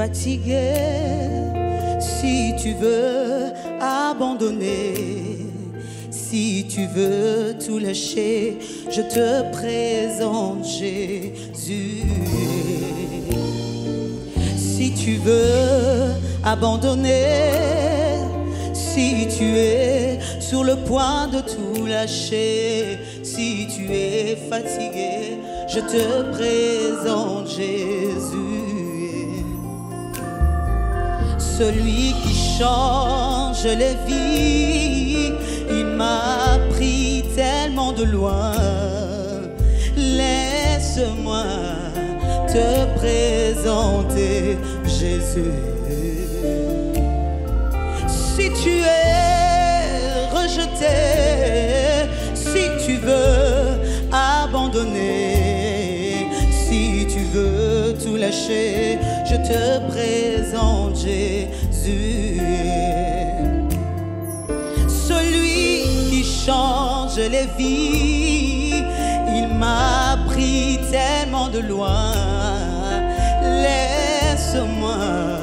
fatigué, si tu veux abandonner, si tu veux tout lâcher, je te présente Jésus. Si tu veux abandonner, si tu es sur le point de tout lâcher, si tu es fatigué, je te présente Jésus. Celui qui change les vies, il m'a pris tellement de loin. Laisse-moi te présenter Jésus. Si tu es rejeté, si tu veux abandonner, si tu veux tout lâcher, je te présente change les vies, il m'a pris tellement de loin. Laisse-moi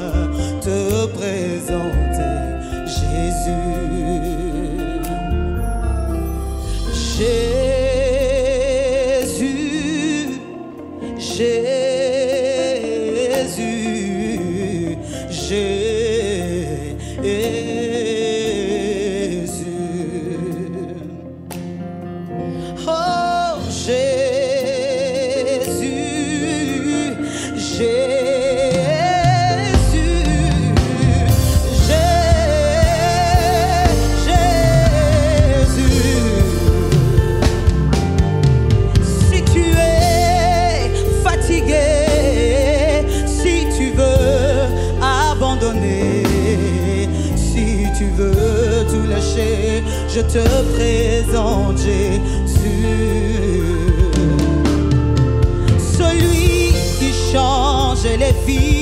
change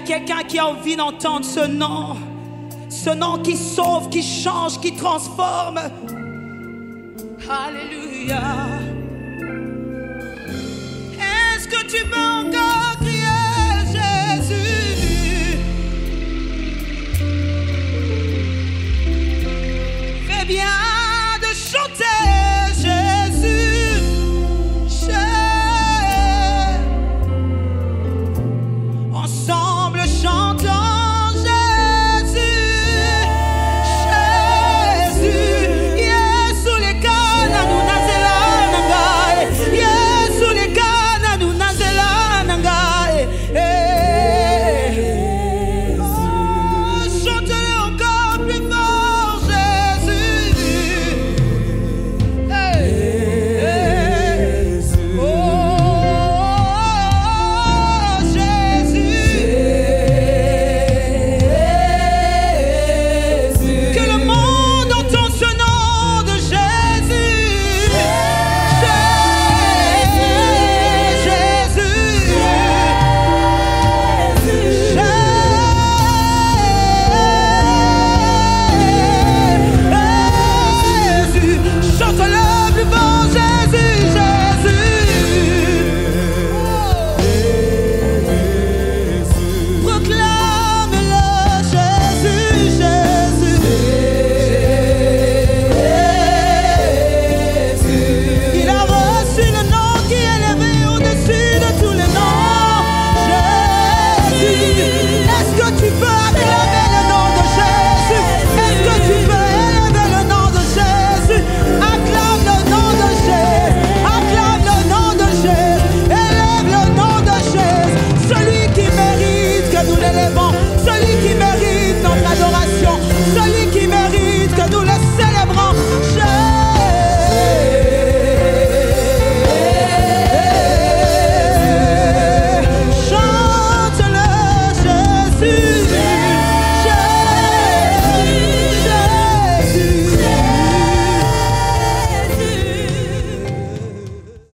quelqu'un qui a envie d'entendre ce nom. Ce nom qui sauve, qui change, qui transforme. Alléluia. Est-ce que tu encore